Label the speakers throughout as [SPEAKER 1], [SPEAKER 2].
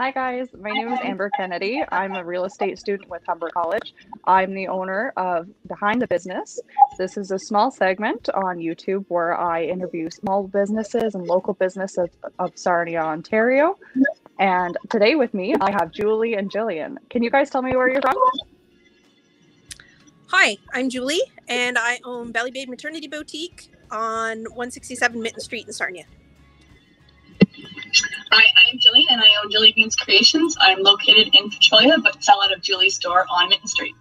[SPEAKER 1] Hi guys, my name is Amber Kennedy. I'm a real estate student with Humber College. I'm the owner of Behind the Business. This is a small segment on YouTube where I interview small businesses and local businesses of Sarnia, Ontario. And today with me, I have Julie and Gillian. Can you guys tell me where you're from?
[SPEAKER 2] Hi, I'm Julie, and I own Belly Babe Maternity Boutique on 167 Mitton Street in Sarnia.
[SPEAKER 3] Hi, I'm Julie, and I own Jillybean's Creations. I'm located in Petrolia, but sell out of Julie's store on Mitton Street.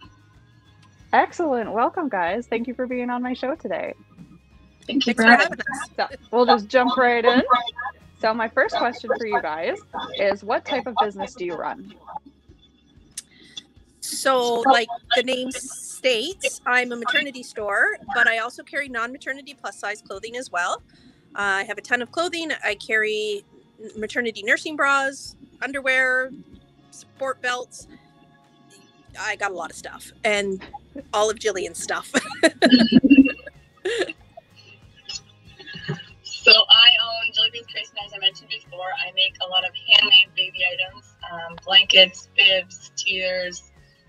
[SPEAKER 1] Excellent. Welcome, guys. Thank you for being on my show today.
[SPEAKER 3] Thank you
[SPEAKER 2] Thanks
[SPEAKER 3] for
[SPEAKER 2] for
[SPEAKER 3] having
[SPEAKER 2] having us.
[SPEAKER 1] So we'll just jump right in. So my first question for you guys is what type of business do you run?
[SPEAKER 2] So, like the name states, I'm a maternity store, but I also carry non maternity plus size clothing as well. Uh, I have a ton of clothing. I carry maternity nursing bras, underwear, support belts. I got a lot of stuff and all of Gillian's stuff.
[SPEAKER 3] So I own Jillybean's Creations, as I mentioned before. I make a lot of handmade baby items, um, blankets, bibs, teethers.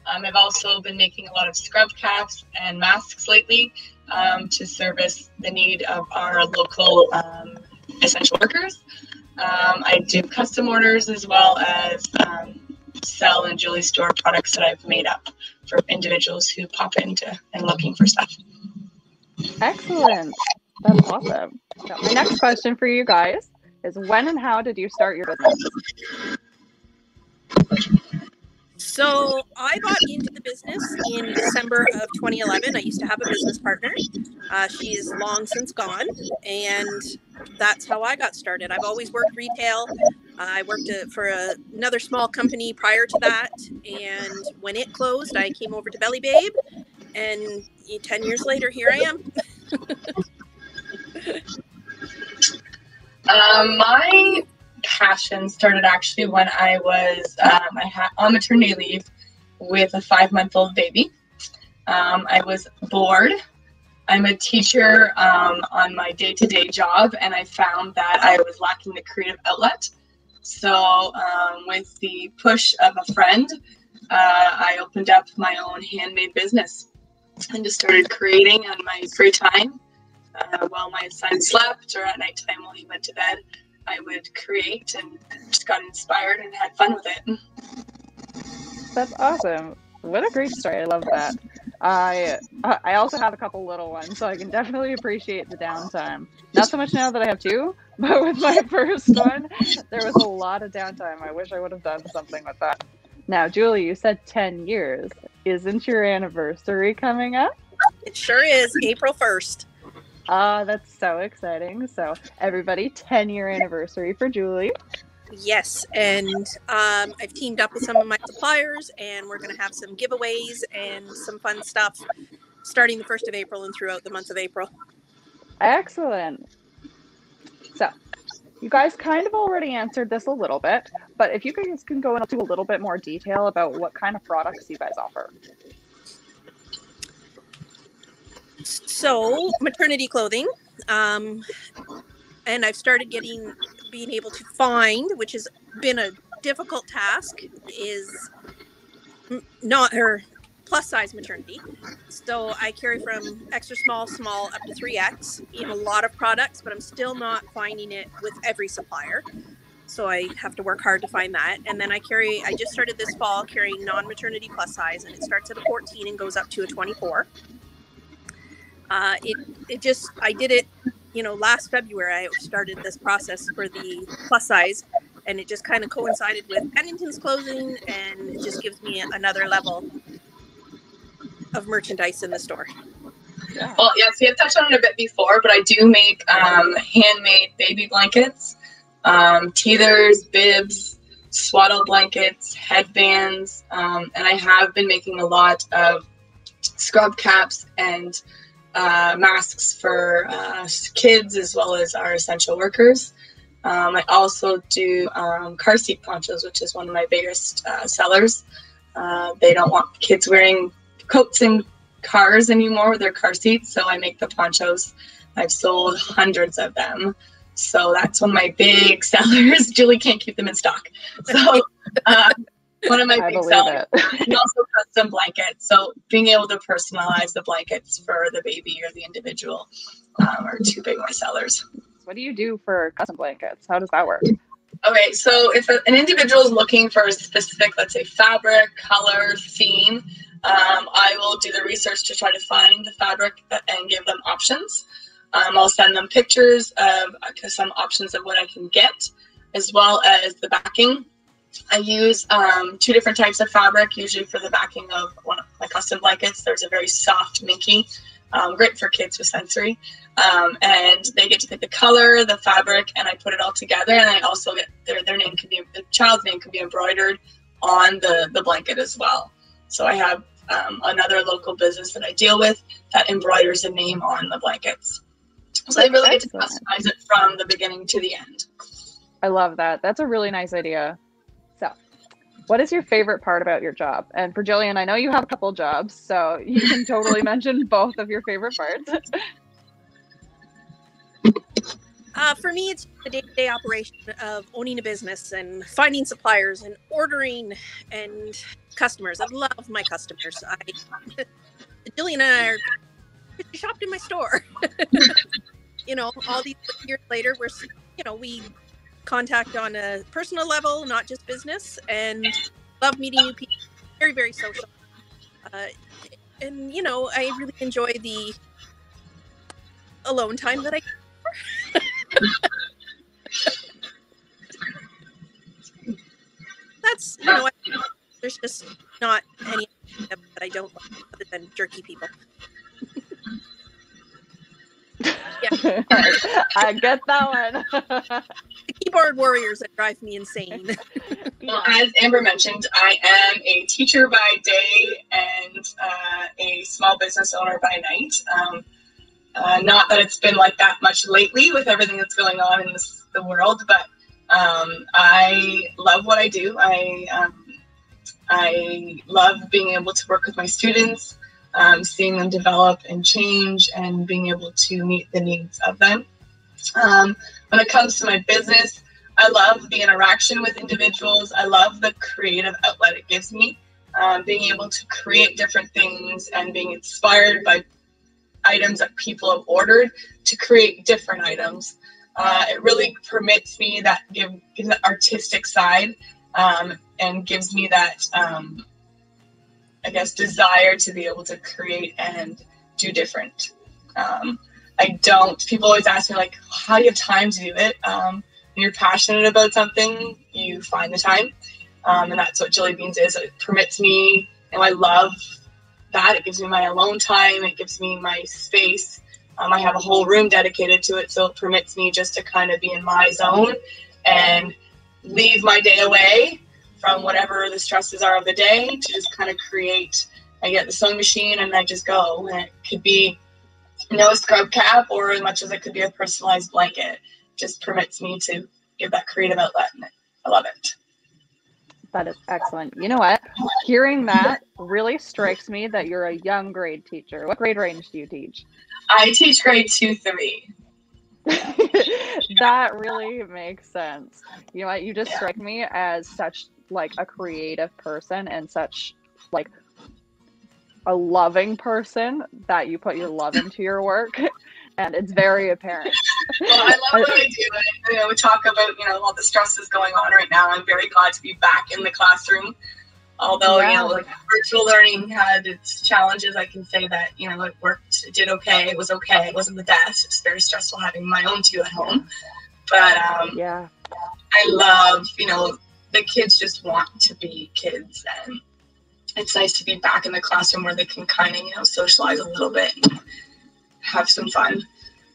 [SPEAKER 3] Um, I've also been making a lot of scrub caps and masks lately um, to service the need of our local um, essential workers. Um, I do custom orders as well as um, sell in Julie store products that I've made up for individuals who pop into and looking for stuff.
[SPEAKER 1] Excellent. That's awesome. So my next question for you guys is when and how did you start your business?
[SPEAKER 2] So I got into the business in December of 2011. I used to have a business partner. Uh, she's long since gone, and that's how I got started. I've always worked retail. I worked uh, for a, another small company prior to that, and when it closed, I came over to Belly Babe, and eh, 10 years later, here I am.
[SPEAKER 3] Um, my passion started actually when I was um, I had on maternity leave with a five month old baby. Um, I was bored. I'm a teacher um, on my day to day job, and I found that I was lacking the creative outlet. So, um, with the push of a friend, uh, I opened up my own handmade business and just started creating on my free time uh, while my son slept or at nighttime while he went to bed. I would create and just got inspired and had fun with it.
[SPEAKER 1] That's awesome. What a great story. I love that. I I also have a couple little ones, so I can definitely appreciate the downtime. Not so much now that I have two, but with my first one, there was a lot of downtime. I wish I would have done something with that. Now, Julie, you said 10 years. Isn't your anniversary coming up?
[SPEAKER 2] It sure is April 1st.
[SPEAKER 1] Ah, that's so exciting. So, everybody, 10 year anniversary for Julie.
[SPEAKER 2] Yes, and um, I've teamed up with some of my suppliers, and we're going to have some giveaways and some fun stuff starting the 1st of April and throughout the month of April.
[SPEAKER 1] Excellent. So, you guys kind of already answered this a little bit, but if you guys can go into a little bit more detail about what kind of products you guys offer.
[SPEAKER 2] So, maternity clothing. Um, and I've started getting, being able to find, which has been a difficult task, is not her plus size maternity. So I carry from extra small, small up to 3X in a lot of products, but I'm still not finding it with every supplier. So I have to work hard to find that. And then I carry, I just started this fall carrying non maternity plus size, and it starts at a 14 and goes up to a 24. Uh, it, it just, I did it, you know, last February, I started this process for the plus size, and it just kind of coincided with Pennington's closing, and it just gives me another level of merchandise in the store.
[SPEAKER 3] Well, yes, we have touched on it a bit before, but I do make um, handmade baby blankets, um, teethers, bibs, swaddle blankets, headbands, um, and I have been making a lot of scrub caps and uh, masks for uh, kids as well as our essential workers. Um, I also do um, car seat ponchos, which is one of my biggest uh, sellers. Uh, they don't want kids wearing coats in cars anymore with their car seats, so I make the ponchos. I've sold hundreds of them. So that's one of my big sellers. Julie can't keep them in stock. So Um, one of my
[SPEAKER 1] I
[SPEAKER 3] big sellers.
[SPEAKER 1] it.
[SPEAKER 3] and also custom blankets. So being able to personalize the blankets for the baby or the individual um, are two big my sellers.
[SPEAKER 1] What do you do for custom blankets? How does that work?
[SPEAKER 3] Okay, so if an individual is looking for a specific, let's say, fabric, color, theme, um, I will do the research to try to find the fabric and give them options. Um, I'll send them pictures of uh, some options of what I can get, as well as the backing. I use um, two different types of fabric, usually for the backing of one of my custom blankets. There's a very soft minky, um, great for kids with sensory um, and they get to pick the color, the fabric, and I put it all together. And I also get their their name can be the child's name can be embroidered on the the blanket as well. So I have um, another local business that I deal with that embroiders a name on the blankets. So I really get to customize it from the beginning to the end.
[SPEAKER 1] I love that. That's a really nice idea. What is your favorite part about your job? And for Gillian, I know you have a couple jobs, so you can totally mention both of your favorite parts.
[SPEAKER 2] Uh, for me, it's the day-to-day operation of owning a business and finding suppliers and ordering and customers. I love my customers. I, Gillian and I are shopped in my store. you know, all these years later, we're you know we contact on a personal level, not just business, and love meeting new people. Very very social. Uh, and you know, I really enjoy the alone time that I get. that's you know what there's just not any that I don't like other than jerky people. Yeah.
[SPEAKER 1] I get that one.
[SPEAKER 2] The keyboard warriors that drive me insane.
[SPEAKER 3] Well, as Amber mentioned, I am a teacher by day and uh, a small business owner by night. Um, uh, not that it's been like that much lately with everything that's going on in this, the world, but um, I love what I do. I um, I love being able to work with my students, um, seeing them develop and change, and being able to meet the needs of them. Um, when it comes to my business, I love the interaction with individuals. I love the creative outlet it gives me. Um, being able to create different things and being inspired by items that people have ordered to create different items. Uh, it really permits me that give that artistic side um, and gives me that um, I guess desire to be able to create and do different. I don't. People always ask me like, how do you have time to do it? Um, when you're passionate about something, you find the time, um, and that's what Jillybean's is. It permits me, and I love that. It gives me my alone time. It gives me my space. Um, I have a whole room dedicated to it, so it permits me just to kind of be in my zone and leave my day away from whatever the stresses are of the day to just kind of create. I get the sewing machine and I just go. And it could be no scrub cap or as much as it could be a personalized blanket. Just permits me to give that creative outlet. And I love it.
[SPEAKER 1] That is excellent. You know what? Hearing that really strikes me that you're a young grade teacher. What grade range do you teach?
[SPEAKER 3] I teach grade two, three.
[SPEAKER 1] that really makes sense. You know what? You just strike me as such like a creative person and such like a loving person that you put your love into your work and it's very apparent.
[SPEAKER 3] Well, I love what I do. And, you know, we talk about, you know, all the stresses going on right now. I'm very glad to be back in the classroom. Although,
[SPEAKER 1] Yeah.
[SPEAKER 3] you know, like virtual learning had its challenges, I can say that, you know, it worked, it did okay. It was okay. It wasn't the best. It's very stressful having my own two at home. But um,
[SPEAKER 1] Yeah.
[SPEAKER 3] I love, you know, the kids just want to be kids. And it's nice to be back in the classroom where they can kind of, you know, socialize a little bit and have some fun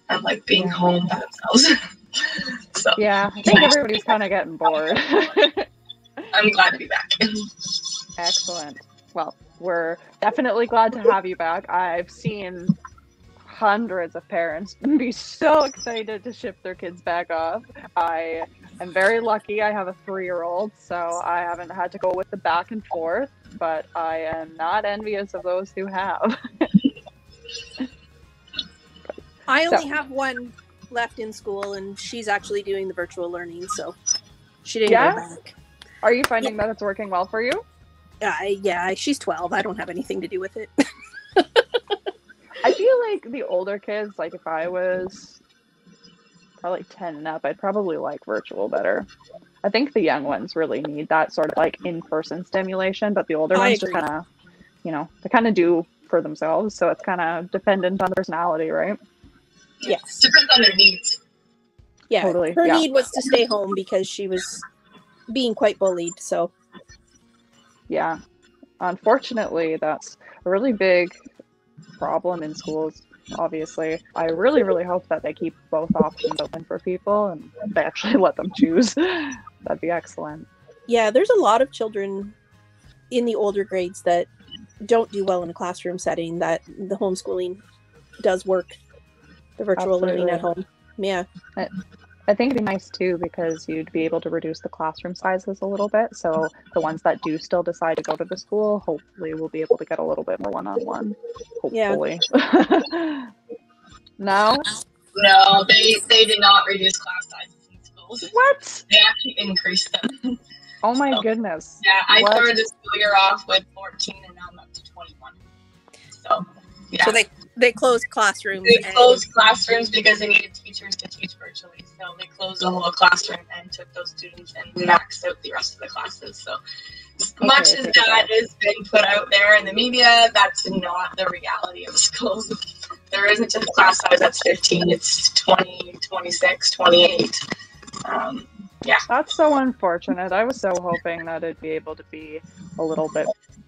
[SPEAKER 3] and like being home by themselves. so
[SPEAKER 1] Yeah. I think everybody's kind of getting bored.
[SPEAKER 3] I'm glad to be back.
[SPEAKER 1] Excellent. Well, we're definitely glad to have you back. I've seen hundreds of parents be so excited to ship their kids back off. I am very lucky. I have a three year old, so I haven't had to go with the back and forth, but I am not envious of those who have.
[SPEAKER 2] I
[SPEAKER 1] So-
[SPEAKER 2] only have one left in school, and she's actually doing the virtual learning, so she didn't
[SPEAKER 1] Yeah?
[SPEAKER 2] go back.
[SPEAKER 1] Are you finding that it's working well for you?
[SPEAKER 2] Uh, yeah, she's 12. I don't have anything to do with it.
[SPEAKER 1] I feel like the older kids, like if I was probably 10 and up, I'd probably like virtual better. I think the young ones really need that sort of like in person stimulation, but the older
[SPEAKER 2] I
[SPEAKER 1] ones just kind of, you know, they kind of do for themselves. So it's kind of dependent on personality, right?
[SPEAKER 2] Yes.
[SPEAKER 3] Depends on their needs.
[SPEAKER 2] Yeah.
[SPEAKER 1] Totally,
[SPEAKER 2] Her
[SPEAKER 1] yeah.
[SPEAKER 2] need was to stay home because she was being quite bullied. So,
[SPEAKER 1] Yeah. Unfortunately, that's a really big problem in schools. Obviously, I really, really hope that they keep both options open for people and they actually let them choose. That'd be excellent.
[SPEAKER 2] yeah, there's a lot of children in the older grades that don't do well in a classroom setting that the homeschooling does work. The virtual learning at home. Yeah.
[SPEAKER 1] I think it'd be nice too because you'd be able to reduce the classroom sizes a little bit. So the ones that do still decide to go to the school, hopefully, will be able to get a little bit more one-on-one.
[SPEAKER 2] Yeah.
[SPEAKER 1] Hopefully. no.
[SPEAKER 3] No, they they did not reduce class sizes in schools.
[SPEAKER 1] What?
[SPEAKER 3] They actually increased them.
[SPEAKER 1] Oh my
[SPEAKER 3] So-
[SPEAKER 1] goodness.
[SPEAKER 3] Yeah, I
[SPEAKER 1] What?
[SPEAKER 3] started the school year off with 14, and now I'm up to 21. So, yeah.
[SPEAKER 2] So they they closed classrooms.
[SPEAKER 3] They
[SPEAKER 2] and-
[SPEAKER 3] closed classrooms because they needed teachers to teach virtually. So they closed the whole classroom and took those students and maxed out the rest of the classes. So as
[SPEAKER 1] Okay,
[SPEAKER 3] much as
[SPEAKER 1] take it
[SPEAKER 3] that has been put out there in the media, that's not the reality of schools. There isn't a class size that's 15, it's 20, 26, 28. Um, yeah.
[SPEAKER 1] That's so unfortunate. I was so hoping that it'd be able to be a little bit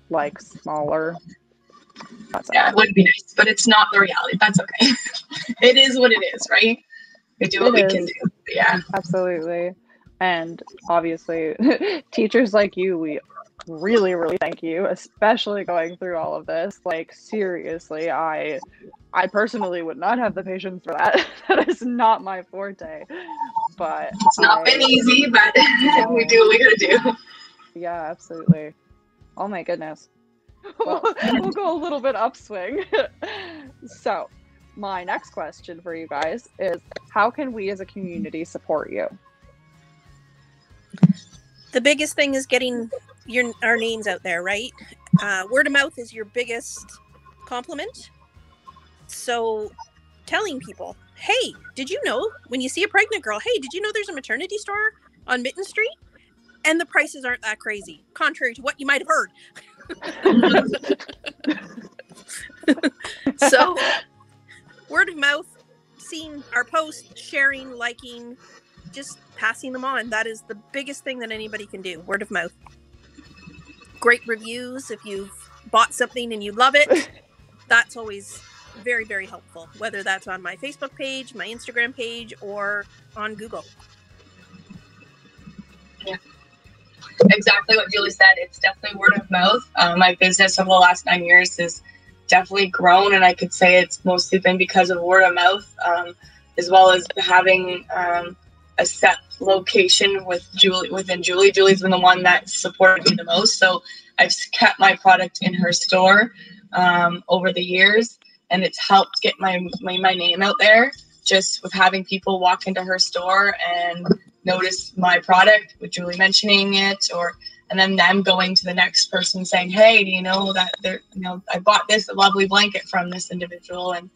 [SPEAKER 1] like smaller. That's
[SPEAKER 3] yeah, it would be nice, but it's not the reality. That's okay. it is what it is, right? We do what
[SPEAKER 1] It
[SPEAKER 3] we can do. Yeah.
[SPEAKER 1] Absolutely. And obviously, teachers like you, we really, really thank you, especially going through all of this. Like seriously, I I personally would not have the patience for that. that is not my forte. But
[SPEAKER 3] It's not
[SPEAKER 1] I-
[SPEAKER 3] been easy, but we do what we gotta do.
[SPEAKER 1] Yeah, absolutely. Oh my goodness. Well, we'll go a little bit upswing. so, my next question for you guys is how can we as a community support you?
[SPEAKER 2] the biggest thing is getting your our names out there, right? Uh, word of mouth is your biggest compliment. So, telling people, "Hey, did you know when you see a pregnant girl? Hey, did you know there's a maternity store on Mitton Street?" And the prices aren't that crazy, contrary to what you might have heard. so, word of mouth, seeing our posts, sharing, liking, just passing them on. That is the biggest thing that anybody can do. Word of mouth. Great reviews if you've bought something and you love it. That's always very, very helpful, whether that's on my Facebook page, my Instagram page, or on Google.
[SPEAKER 3] exactly what Julie said. It's definitely word of mouth. Um, my business over the last nine years has definitely grown, and I could say it's mostly been because of word of mouth, um, as well as having um, a set location with Julie within Julie. Julie's been the one that supported me the most, so I've kept my product in her store um, over the years, and it's helped get my, my my name out there. Just with having people walk into her store and notice my product with Julie mentioning it or and then them going to the next person saying, Hey, do you know that there you know, I bought this lovely blanket from this individual and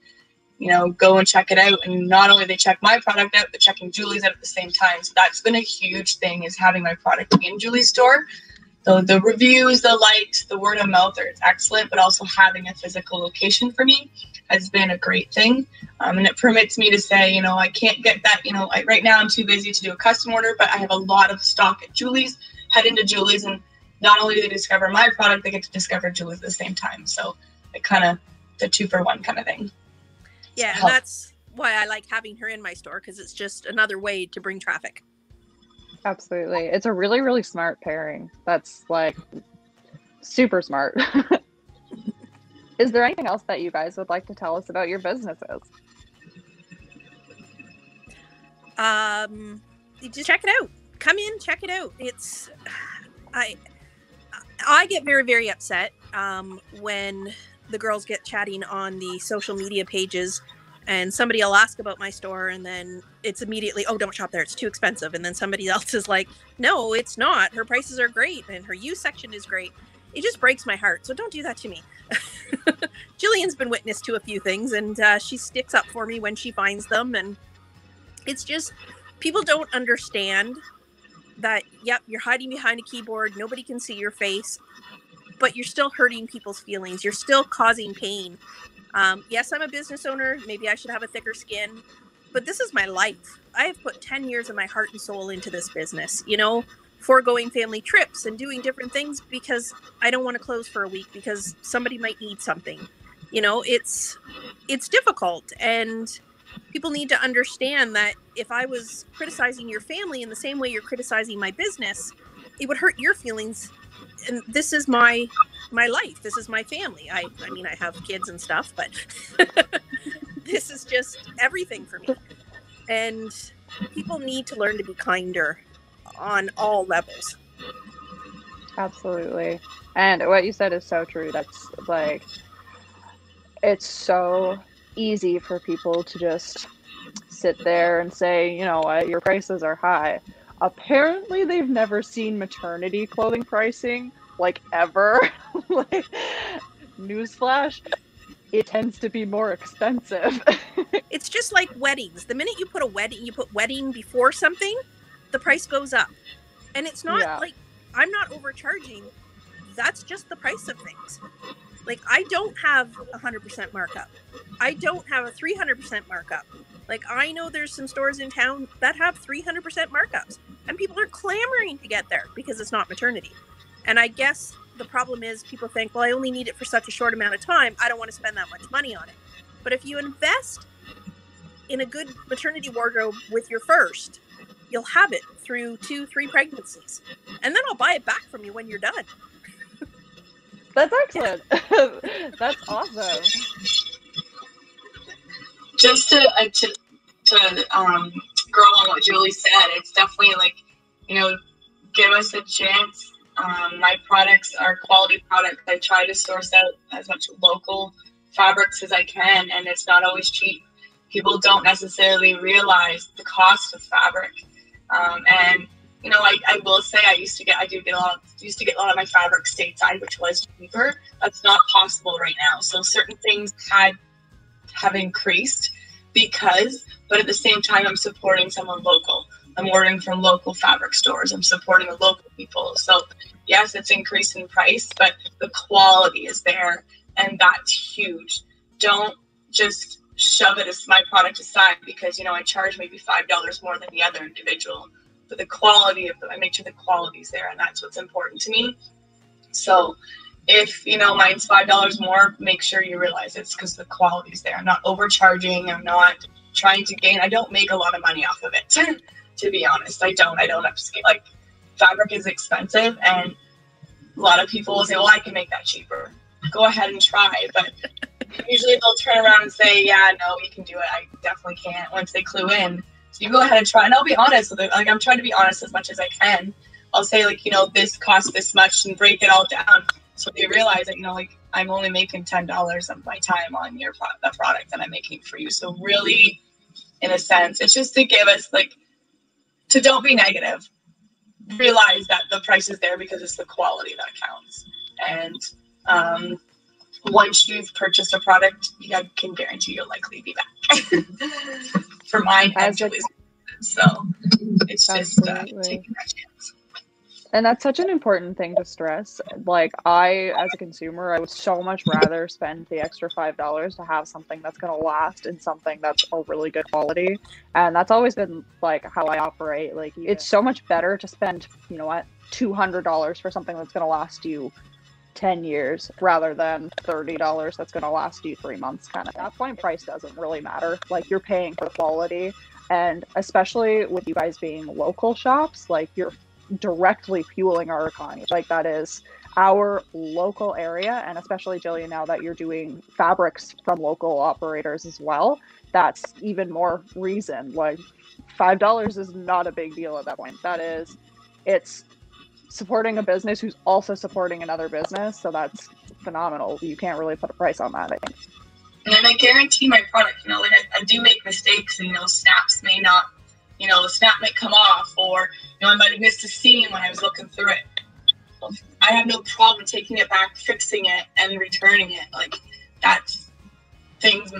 [SPEAKER 3] you know, go and check it out. And not only they check my product out, but checking Julie's out at the same time. So that's been a huge thing is having my product in Julie's store. So the reviews, the likes, the word of mouth are excellent, but also having a physical location for me has been a great thing. Um, and it permits me to say, you know, I can't get that, you know, I, right now I'm too busy to do a custom order, but I have a lot of stock at Julie's, head into Julie's, and not only do they discover my product, they get to discover Julie's at the same time. So it kind of, the two for one kind of thing.
[SPEAKER 2] Yeah, and that's why I like having her in my store because it's just another way to bring traffic.
[SPEAKER 1] Absolutely. It's a really, really smart pairing. That's like super smart. Is there anything else that you guys would like to tell us about your businesses?
[SPEAKER 2] um you just check it out come in check it out it's i i get very very upset um when the girls get chatting on the social media pages and somebody will ask about my store and then it's immediately oh don't shop there it's too expensive. And then somebody else is like no it's not her prices are great and her used section is great. It just breaks my heart so don't do that to me. Gillian's been witness to a few things and uh, she sticks up for me when she finds them and it's just people don't understand that yep you're hiding behind a keyboard nobody can see your face but you're still hurting people's feelings you're still causing pain um, yes, I'm a business owner. Maybe I should have a thicker skin, but this is my life. I have put 10 years of my heart and soul into this business, you know, foregoing family trips and doing different things because I don't want to close for a week because somebody might need something. You know, it's it's difficult and people need to understand that if I was criticizing your family in the same way you're criticizing my business, it would hurt your feelings and this is my my life. This is my family. I I mean I have kids and stuff, but this is just everything for me. And people need to learn to be kinder on all levels.
[SPEAKER 1] Absolutely. And what you said is so true. That's like it's so easy for people to just sit there and say, you know what, your prices are high. Apparently, they've never seen maternity clothing pricing like ever. like, newsflash, it tends to be more expensive.
[SPEAKER 2] it's just like weddings. The minute you put a wedding, you put wedding before something, the price goes up. And it's not yeah. like I'm not overcharging. That's just the price of things. Like I don't have a 100% markup. I don't have a 300% markup. Like I know there's some stores in town that have 300% markups and people are clamoring to get there because it's not maternity. And I guess the problem is people think, well, I only need it for such a short amount of time. I don't want to spend that much money on it. But if you invest in a good maternity wardrobe with your first, you'll have it through two, three pregnancies. And then I'll buy it back from you when you're done.
[SPEAKER 1] That's excellent. That's awesome.
[SPEAKER 3] Just to, uh, to, to um, grow on what Julie said, it's definitely like, you know, give us a chance um, my products are quality products. I try to source out as much local fabrics as I can, and it's not always cheap. People don't necessarily realize the cost of fabric. Um, and you know, I, I will say I used to get I do get a lot used to get a lot of my fabric stateside, which was cheaper. That's not possible right now. So certain things had have increased because, but at the same time, I'm supporting someone local. I'm ordering from local fabric stores. I'm supporting the local people. So yes, it's increased in price, but the quality is there, and that's huge. Don't just shove it as my product aside because you know I charge maybe five dollars more than the other individual. But the quality of them, I make sure the quality is there, and that's what's important to me. So if you know mine's five dollars more, make sure you realize it's because the quality's there. I'm not overcharging. I'm not trying to gain. I don't make a lot of money off of it. to be honest. I don't. I don't upscale. Like fabric is expensive, and a lot of people will say, "Well, I can make that cheaper." Go ahead and try, but usually they'll turn around and say, "Yeah, no, you can do it. I definitely can't." Once they clue in, so you go ahead and try. And I'll be honest with it. Like I'm trying to be honest as much as I can. I'll say like, you know, this costs this much, and break it all down so they realize that you know, like I'm only making ten dollars of my time on your pro- the product that I'm making for you. So really, in a sense, it's just to give us like to don't be negative. Realize that the price is there because it's the quality that counts. And um, once you've purchased a product, I can guarantee you'll likely be back. For mine, As so it's just uh, taking that chance
[SPEAKER 1] and that's such an important thing to stress. Like i as a consumer i would so much rather spend the extra five dollars to have something that's going to last and something that's a really good quality. And that's always been like how i operate. Like it's so much better to spend you know what $200 for something that's going to last you 10 years rather than $30 that's going to last you three months kind of at that point price doesn't really matter. Like you're paying for quality. And especially with you guys being local shops like you're directly fueling our economy. Like that is our local area, and especially Gillian, now that you're doing fabrics from local operators as well, that's even more reason. Like five dollars is not a big deal at that point. That is, it's supporting a business who's also supporting another business, so that's phenomenal. You can't really put a price on that. I think.
[SPEAKER 3] And I guarantee my product, you know, like I, I do make mistakes, and you know snaps may not you know the snap might come off or you know i might have missed a scene when i was looking through it i have no problem taking it back fixing it and returning it like that's things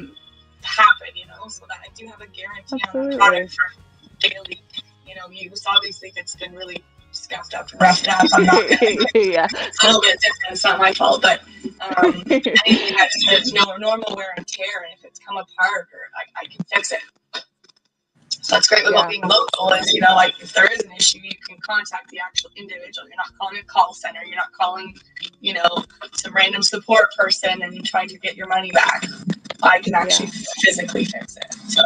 [SPEAKER 3] happen you know so that i do have a guarantee
[SPEAKER 1] Absolutely.
[SPEAKER 3] on the product for daily you know use obviously if it's been really scuffed up and roughed up i'm not gonna
[SPEAKER 1] yeah.
[SPEAKER 3] it's a little bit different it's not my fault but um anything that's, that's no normal wear and tear, and if it's come apart, or I, I can fix it. That's great about
[SPEAKER 1] Yeah.
[SPEAKER 3] being local. Is you know, like if there is an issue, you can contact the actual individual. You're not calling a call center. You're not calling, you know, some random support person and trying to get your money back. I can actually physically fix it. So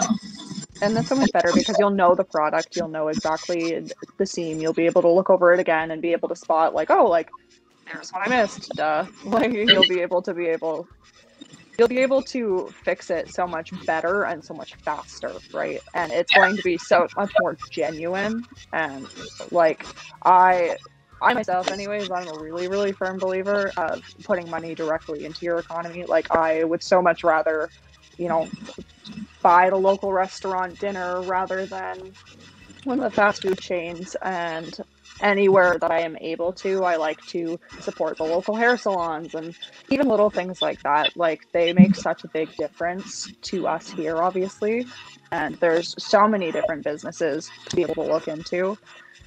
[SPEAKER 1] And that's so much better because you'll know the product, you'll know exactly the seam, you'll be able to look over it again and be able to spot like, oh, like there's what I missed. Duh. Like you'll be able to be able you'll be able to fix it so much better and so much faster, right? And it's going to be so much more genuine and like I I myself anyways, I'm a really, really firm believer of putting money directly into your economy. Like I would so much rather, you know, buy at a local restaurant dinner rather than one of the fast food chains and anywhere that I am able to, I like to support the local hair salons and even little things like that. Like they make such a big difference to us here, obviously. And there's so many different businesses to be able to look into.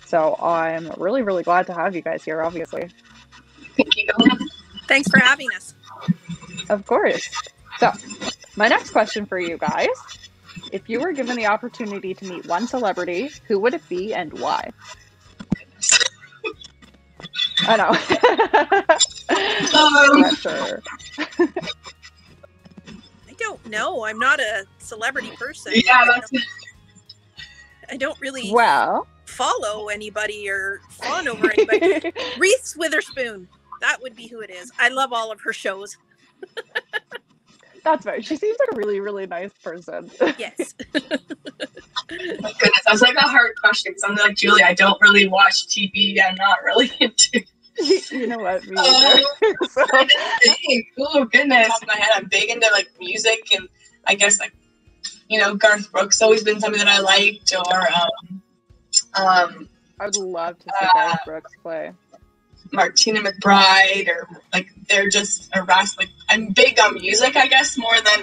[SPEAKER 1] So I'm really, really glad to have you guys here, obviously.
[SPEAKER 3] thank you.
[SPEAKER 2] Thanks for having us.
[SPEAKER 1] Of course. So, my next question for you guys if you were given the opportunity to meet one celebrity, who would it be and why? I know.
[SPEAKER 3] Um,
[SPEAKER 1] Not sure.
[SPEAKER 2] I don't know. I'm not a celebrity person.
[SPEAKER 3] yeah,
[SPEAKER 2] I don't, I don't really
[SPEAKER 1] Well,
[SPEAKER 2] follow anybody or fawn over anybody. Reese Witherspoon. That would be who it is. I love all of her shows.
[SPEAKER 1] that's fair. She seems like a really, really nice person.
[SPEAKER 2] Yes.
[SPEAKER 3] my goodness. was like a hard question because I'm like Julie. I don't really watch TV. I'm not really into
[SPEAKER 1] you know what? Me
[SPEAKER 3] Oh,
[SPEAKER 1] so,
[SPEAKER 3] oh goodness, in my head, I'm big into like music and I guess like you know Garth Brooks always been something that I liked or um, um,
[SPEAKER 1] I would love to see
[SPEAKER 3] Uh,
[SPEAKER 1] Garth Brooks play.
[SPEAKER 3] Martina McBride or like they're just a rest. Like I'm big on music, I guess, more than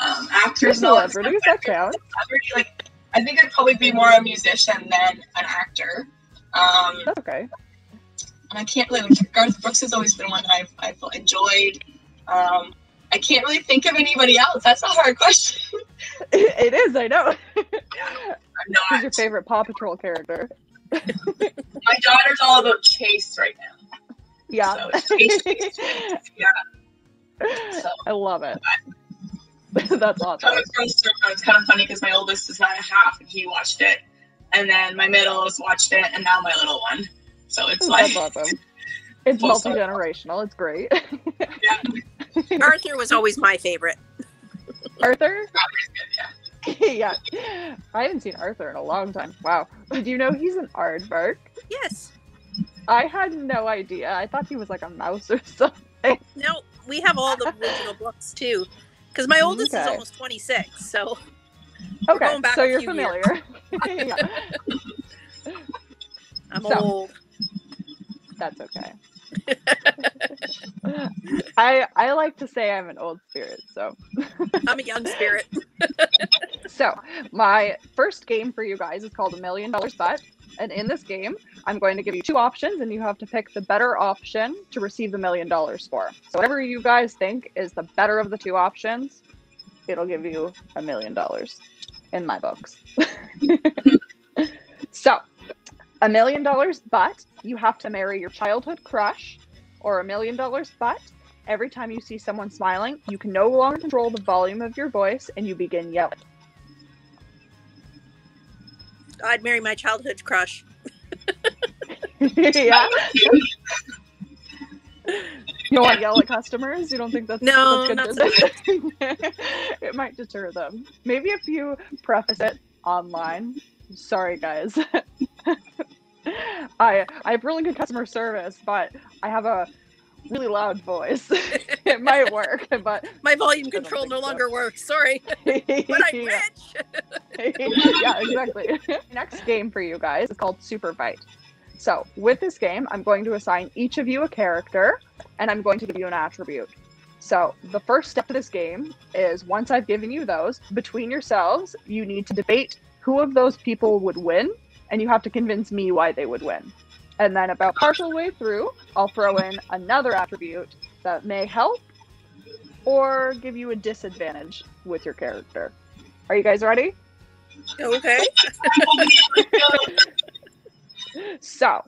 [SPEAKER 3] um, actors. and
[SPEAKER 1] celebrities, that counts.
[SPEAKER 3] Celebrity, like I think I'd probably be more a musician than an actor. Um,
[SPEAKER 1] That's okay.
[SPEAKER 3] and I can't really. Garth Brooks has always been one that I've, I've enjoyed. Um, I can't really think of anybody else. That's a hard question.
[SPEAKER 1] It is, I know. Who's your favorite Paw Patrol character?
[SPEAKER 3] My daughter's all about Chase right now.
[SPEAKER 1] Yeah.
[SPEAKER 3] So Chase, So-
[SPEAKER 1] I love it. That's awesome.
[SPEAKER 3] So it's, it's kind of funny because my oldest is nine and a half and he watched it, and then my middle's watched it, and now my little one. So it's like,
[SPEAKER 1] That's awesome. It's
[SPEAKER 3] Full
[SPEAKER 1] multi generational. It's great.
[SPEAKER 3] yeah,
[SPEAKER 2] Arthur was always my favorite.
[SPEAKER 1] Arthur?
[SPEAKER 3] yeah.
[SPEAKER 1] yeah. I haven't seen Arthur in a long time. Wow. Did you know he's an aardvark?
[SPEAKER 2] Yes.
[SPEAKER 1] I had no idea. I thought he was like a mouse or something.
[SPEAKER 2] No, we have all the original books too. Because my oldest is almost 26. So
[SPEAKER 1] Okay,
[SPEAKER 2] going back
[SPEAKER 1] so you're familiar.
[SPEAKER 2] I'm
[SPEAKER 1] So-
[SPEAKER 2] old.
[SPEAKER 1] that's okay. I I like to say I'm an old spirit, so
[SPEAKER 2] I'm a young spirit.
[SPEAKER 1] So, my first game for you guys is called a million dollar bet. And in this game, I'm going to give you two options, and you have to pick the better option to receive the million dollars for. So, whatever you guys think is the better of the two options, it'll give you a million dollars in my books. so, a million dollars, but you have to marry your childhood crush, or a million dollars, but every time you see someone smiling, you can no longer control the volume of your voice and you begin yelling.
[SPEAKER 2] I'd marry my childhood crush.
[SPEAKER 1] yeah. You don't want to yell at customers? You don't think that's,
[SPEAKER 2] No,
[SPEAKER 1] that's
[SPEAKER 2] not
[SPEAKER 1] good
[SPEAKER 2] so
[SPEAKER 1] it might deter them. Maybe if you preface it online. Sorry, guys. I I have really good customer service, but I have a really loud voice. it might work, but
[SPEAKER 2] My volume control
[SPEAKER 1] think
[SPEAKER 2] no
[SPEAKER 1] so.
[SPEAKER 2] longer works. Sorry. But I'm rich.
[SPEAKER 1] yeah, exactly. Next game for you guys is called Super Fight. So, with this game, I'm going to assign each of you a character and I'm going to give you an attribute. So, the first step of this game is once I've given you those, between yourselves, you need to debate who of those people would win and you have to convince me why they would win. And then, about partial way through, I'll throw in another attribute that may help or give you a disadvantage with your character. Are you guys ready?
[SPEAKER 2] Okay.
[SPEAKER 1] So,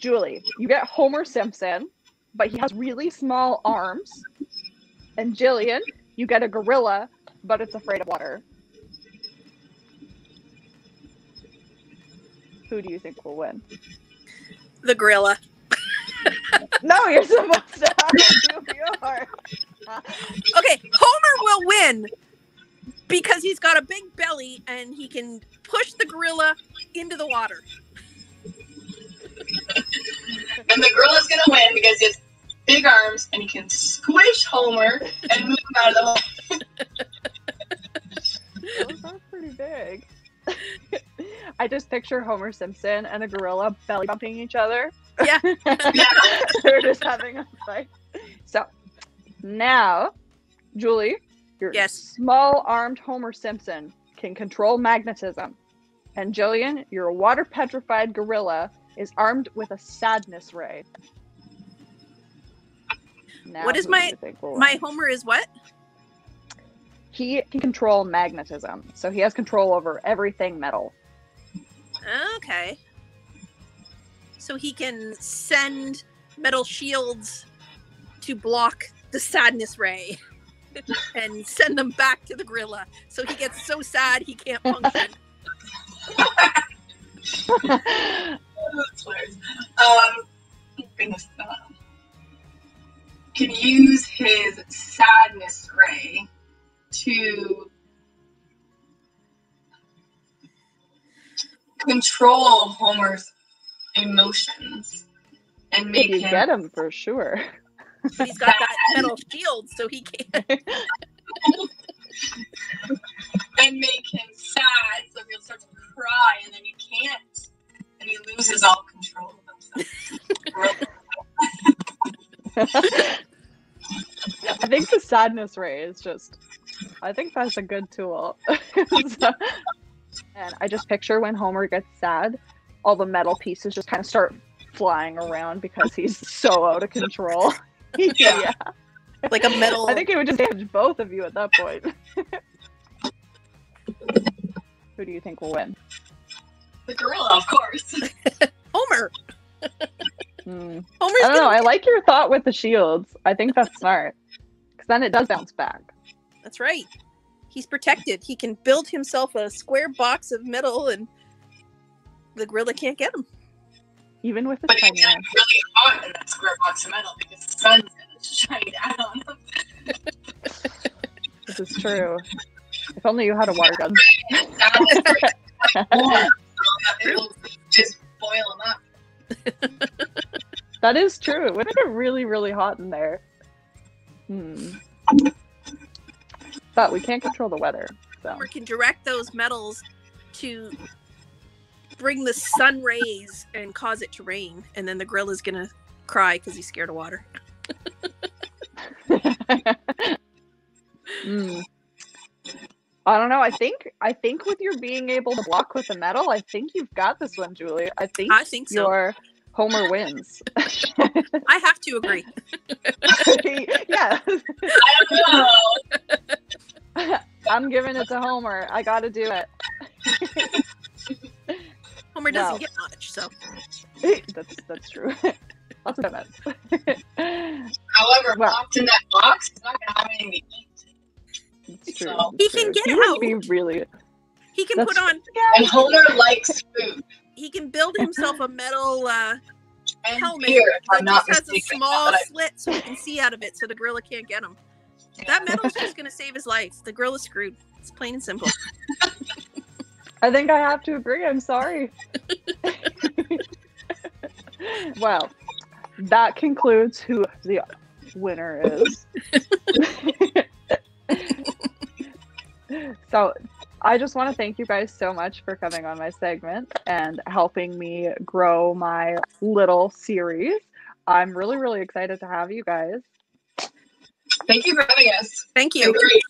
[SPEAKER 1] Julie, you get Homer Simpson, but he has really small arms. And Gillian, you get a gorilla, but it's afraid of water. Who do you think will win?
[SPEAKER 2] The gorilla.
[SPEAKER 1] No, you're supposed to have to do yours.
[SPEAKER 2] Okay, Homer will win because he's got a big belly and he can push the gorilla into the water.
[SPEAKER 3] And the gorilla's gonna win because he has big arms and he can squish Homer and move him out of the way.
[SPEAKER 1] Those are pretty big. I just picture Homer Simpson and a gorilla belly bumping each other.
[SPEAKER 2] Yeah.
[SPEAKER 1] They're just having a fight. So now, Julie, your
[SPEAKER 2] Yes.
[SPEAKER 1] small armed Homer Simpson can control magnetism. And Gillian, your water petrified gorilla, is armed with a sadness ray. Now,
[SPEAKER 2] What is my-
[SPEAKER 1] you think will
[SPEAKER 2] My? Homer is what?
[SPEAKER 1] He can control magnetism, so he has control over everything metal.
[SPEAKER 2] Okay. So he can send metal shields to block the sadness ray and send them back to the gorilla. So he gets so sad he can't function.
[SPEAKER 3] That's hilarious. Um, goodness, um, can use his sadness ray to control Homer's emotions and make him
[SPEAKER 1] get him for sure.
[SPEAKER 2] But he's got that metal shield, so he can't.
[SPEAKER 3] and make him sad, so he'll start to cry, and then he can't, and he loses all control of himself.
[SPEAKER 1] I think the sadness ray is just. I think that's a good tool. So- and I just picture when Homer gets sad, all the metal pieces just kind of start flying around because he's so out of control. yeah.
[SPEAKER 2] Like a metal.
[SPEAKER 1] I think it would just damage both of you at that point. Who do you think will win?
[SPEAKER 3] the gorilla, of course.
[SPEAKER 2] Homer.
[SPEAKER 1] Hmm.
[SPEAKER 2] Homer's
[SPEAKER 1] I don't know.
[SPEAKER 2] gonna-
[SPEAKER 1] I like your thought with the shields. I think that's smart. Because then it does bounce back.
[SPEAKER 2] That's right. He's protected. He can build himself a square box of metal, and the gorilla can't get him.
[SPEAKER 1] Even with the
[SPEAKER 3] But he
[SPEAKER 1] tiny
[SPEAKER 3] gets really hot in that square box of metal because the sun's gonna down on him.
[SPEAKER 1] This is true. If only you had a water gun.
[SPEAKER 3] Sadness ray warm, so that it'll just boil him up.
[SPEAKER 1] That is true. It would get really, really hot in there. Hmm. But we can't control the weather. So
[SPEAKER 2] Homer can direct those metals to bring the sun rays and cause it to rain, and then the gorilla's gonna cry because he's scared of water.
[SPEAKER 1] Hmm. I don't know. I think I think with your being able to block with the metal, I think you've got this one, Julie. I think
[SPEAKER 2] I think so.
[SPEAKER 1] your Homer wins.
[SPEAKER 2] I have to agree.
[SPEAKER 1] yeah,
[SPEAKER 3] I don't know.
[SPEAKER 1] I'm giving it to Homer. I got to do it.
[SPEAKER 2] Homer doesn't
[SPEAKER 1] No.
[SPEAKER 2] get much, so
[SPEAKER 1] that's that's true. Lots of donuts.
[SPEAKER 3] However,
[SPEAKER 1] Well-
[SPEAKER 3] locked in that box, he's not gonna have anything to eat.
[SPEAKER 1] It's true.
[SPEAKER 3] So-
[SPEAKER 2] He
[SPEAKER 1] it's
[SPEAKER 2] can
[SPEAKER 1] true.
[SPEAKER 2] get
[SPEAKER 1] He would
[SPEAKER 2] out.
[SPEAKER 1] Be really.
[SPEAKER 2] he can
[SPEAKER 1] That's-
[SPEAKER 2] put on.
[SPEAKER 3] And Homer likes food
[SPEAKER 2] He can build himself a metal uh,
[SPEAKER 3] and
[SPEAKER 2] helmet
[SPEAKER 3] beer,
[SPEAKER 2] that
[SPEAKER 3] I'm not
[SPEAKER 2] just has a small
[SPEAKER 3] But
[SPEAKER 2] slit so he can see out of it, so the gorilla can't get him. That metal's just gonna save his life. The gorilla's screwed. It's plain and simple.
[SPEAKER 1] I think I have to agree. I'm sorry. well, that concludes who the winner is. so, I just want to thank you guys so much for coming on my segment and helping me grow my little series. I'm really, really excited to have you guys.
[SPEAKER 3] Thank you for having us.
[SPEAKER 2] Thank you.
[SPEAKER 3] Great.